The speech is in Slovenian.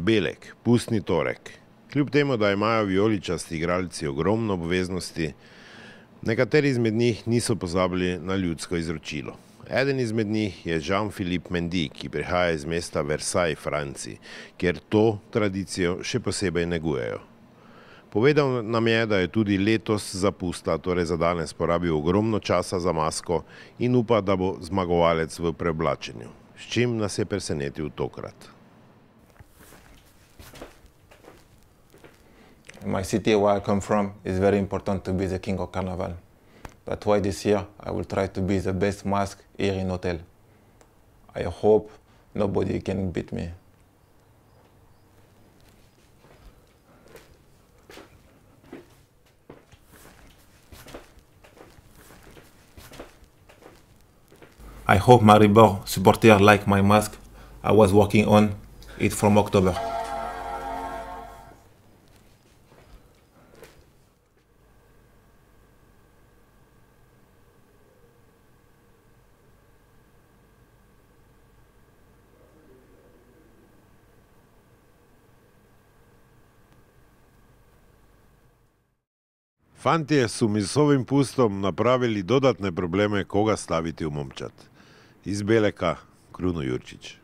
Belek, pustni torek. Kljub temu, da imajo vijoličasti igralci ogromno obveznosti, nekateri izmed njih niso pozabili na ljudsko izročilo. Eden izmed njih je Jean-Philippe Mendy, ki prihaja iz mesta Versailles, Franciji, kjer to tradicijo še posebej negujejo. Povedal nam je, da je tudi letos zapusta, torej za danes, porabil ogromno časa za masko in upa, da bo zmagovalec v preoblačenju. S čim nas je presenetil tokrat? My city where I come from is very important to be the king of carnival. That's why this year I will try to be the best mask here in hotel. I hope nobody can beat me. I hope Maribor supporters like my mask. I was working on it from October. Фантие су ми со овим пустом направили додатне проблеме кога ставите у момчат. Избелека Круно Јурчиќ.